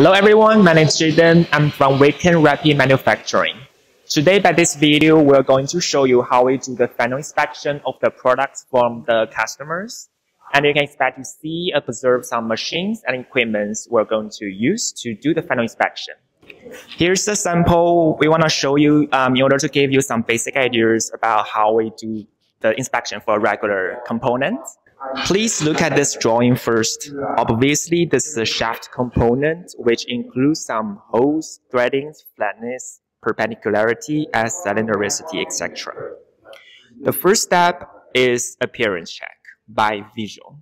Hello everyone, my name is Jaden. I'm from WayKen Rapid Manufacturing. Today by this video, we're going to show you how we do the final inspection of the products from the customers. And you can expect to see observe some machines and equipments we're going to use to do the final inspection. Here's a sample we want to show you um, in order to give you some basic ideas about how we do the inspection for regular component. Please look at this drawing first. Obviously, this is a shaft component, which includes some holes, threadings, flatness, perpendicularity, and cylindericity, etc. The first step is appearance check by visual.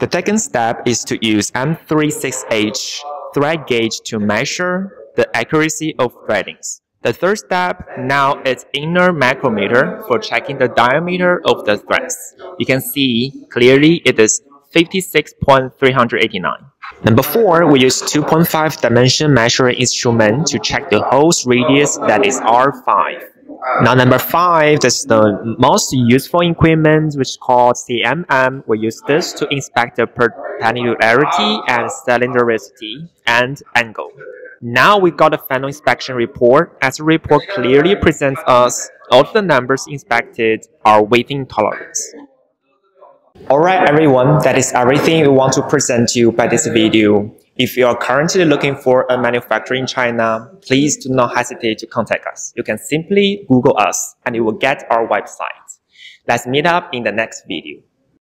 The second step is to use M36H thread gauge to measure the accuracy of threadings. The third step now is inner micrometer for checking the diameter of the threads. You can see clearly it is 56.389. Number four, we use 2.5 dimension measuring instrument to check the hole's radius that is R5. Now number five, that's the most useful equipment which is called CMM. We use this to inspect the perpendicularity and cylindericity and angle. Now we got a final inspection report. As the report clearly presents us, all the numbers inspected are within tolerance. Alright everyone, that is everything we want to present to you by this video. If you are currently looking for a manufacturer in China, please do not hesitate to contact us. You can simply Google us and you will get our website. Let's meet up in the next video.